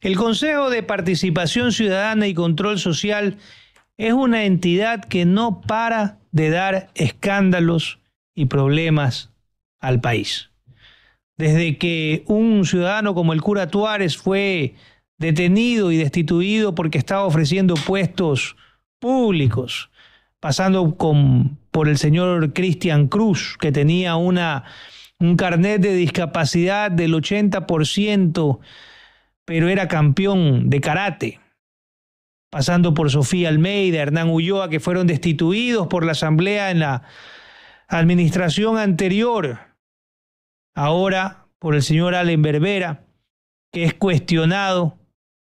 El Consejo de Participación Ciudadana y Control Social es una entidad que no para de dar escándalos y problemas al país. Desde que un ciudadano como el cura Tuárez fue detenido y destituido porque estaba ofreciendo puestos públicos, pasando con, por el señor Cristian Cruz, que tenía una, un carnet de discapacidad del 80%, pero era campeón de karate, pasando por Sofía Almeida, Hernán Ulloa, que fueron destituidos por la Asamblea en la administración anterior, ahora por el señor Allen Berbera, que es cuestionado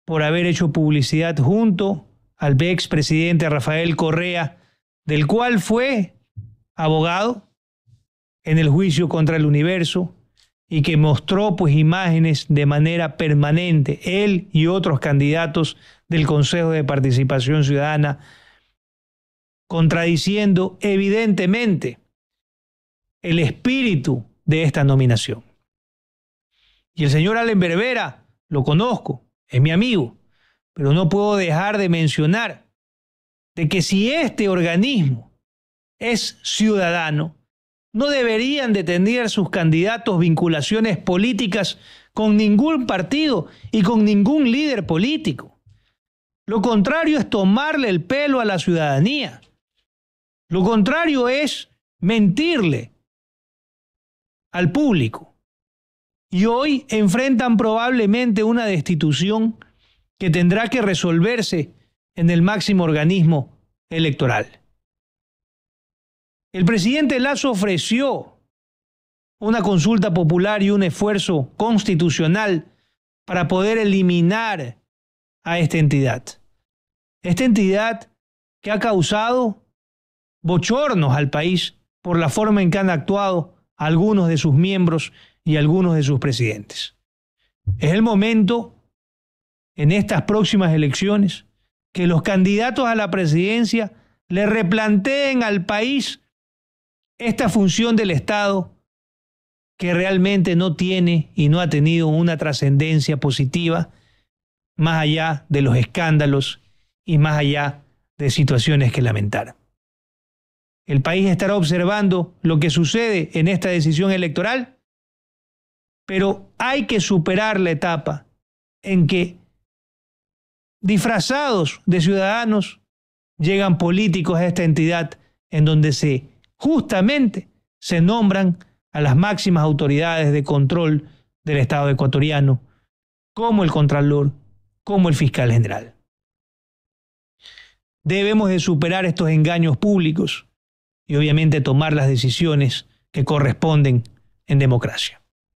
por haber hecho publicidad junto al expresidente Rafael Correa, del cual fue abogado en el juicio contra el universo y que mostró pues imágenes de manera permanente, él y otros candidatos del Consejo de Participación Ciudadana, contradiciendo evidentemente el espíritu de esta nominación. Y el señor Allen Berbera, lo conozco, es mi amigo, pero no puedo dejar de mencionar de que si este organismo es ciudadano, no deberían de tener sus candidatos vinculaciones políticas con ningún partido y con ningún líder político. Lo contrario es tomarle el pelo a la ciudadanía. Lo contrario es mentirle al público. Y hoy enfrentan probablemente una destitución que tendrá que resolverse en el máximo organismo electoral. El presidente Lazo ofreció una consulta popular y un esfuerzo constitucional para poder eliminar a esta entidad. Esta entidad que ha causado bochornos al país por la forma en que han actuado algunos de sus miembros y algunos de sus presidentes. Es el momento, en estas próximas elecciones, que los candidatos a la presidencia le replanteen al país esta función del Estado que realmente no tiene y no ha tenido una trascendencia positiva más allá de los escándalos y más allá de situaciones que lamentar. El país estará observando lo que sucede en esta decisión electoral, pero hay que superar la etapa en que disfrazados de ciudadanos llegan políticos a esta entidad en donde se justamente se nombran a las máximas autoridades de control del Estado ecuatoriano, como el Contralor, como el Fiscal General. Debemos de superar estos engaños públicos y obviamente tomar las decisiones que corresponden en democracia.